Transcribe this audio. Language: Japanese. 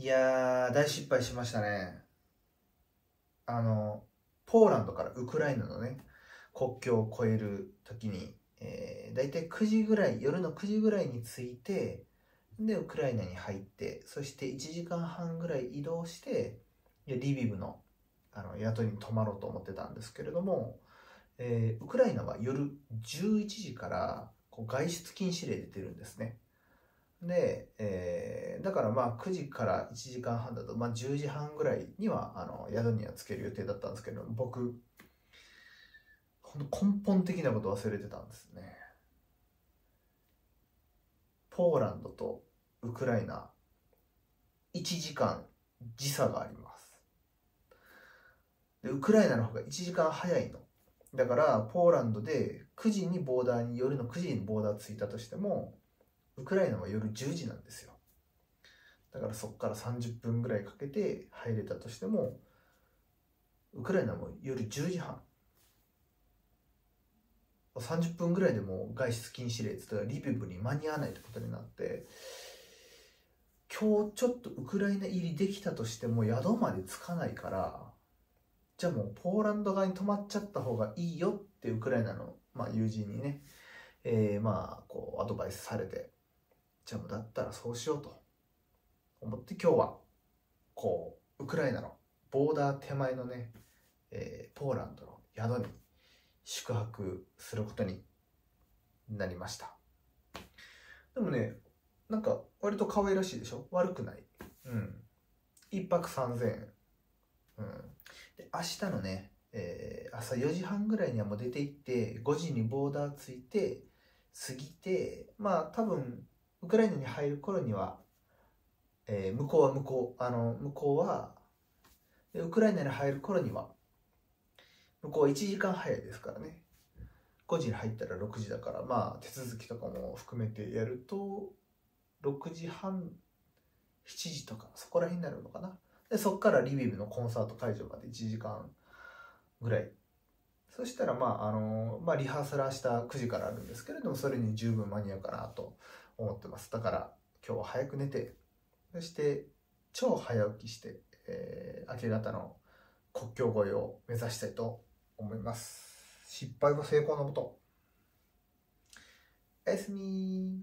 いやー、大失敗しましたね。あの、ポーランドからウクライナのね、国境を越える時に、えー、大体9時ぐらい、夜の9時ぐらいに着いて、で、ウクライナに入って、そして1時間半ぐらい移動して、リビブのあの宿に泊まろうと思ってたんですけれども、えーウクライナは夜11時からこう外出禁止令出てるんですね。で、えーだからまあ9時から1時間半だと、まあ、10時半ぐらいにはあの宿には着ける予定だったんですけど僕ほんと根本的なこと忘れてたんですね。ポーランドとウクライナ1時間時差があります。でウクライナの方が1時間早いの。だからポーランドで9時にボーダーに夜の9時にボーダー着いたとしてもウクライナは夜10時なんですよ。だからそこから30分ぐらいかけて入れたとしてもウクライナも夜10時半。30分ぐらいでも外出禁止令って言ったらリビブに間に合わないってことになって今日ちょっとウクライナ入りできたとしても宿まで着かないからじゃあもうポーランド側に泊まっちゃった方がいいよってウクライナの、まあ、友人にね、えーまあこうアドバイスされてじゃあもだったらそうしようと思って今日はこうウクライナのボーダー手前のね、えーポーランドの宿に宿泊することになりました。でもねなんか割と可愛らしいでしょ？悪くない？うん。一泊3000円。うん。で明日のね、えー朝4時半ぐらいにはもう出て行って5時にボーダーついて過ぎてまあ多分ウクライナに入る頃には、えー向こうは向こうあの向こうはウクライナに入る頃には向こうは1時間早いですからね。5時に入ったら6時だからまあ手続きとかも含めてやると6時半7時とかそこら辺になるのかな。でそこからリビブのコンサート会場まで1時間ぐらい。そしたらまああの、まあ、リハーサル明日9時からあるんですけれどもそれに十分間に合うかなと思ってます。だから今日は早く寝てそして超早起きして、えー明け方の国境越えを目指したいと思います。失敗も成功のもと。おやすみ